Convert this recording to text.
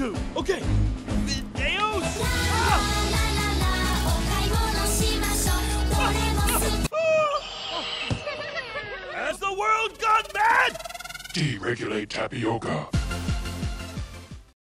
do. Okay. Videos. Ah! Has the world gone mad? Deregulate tapioca.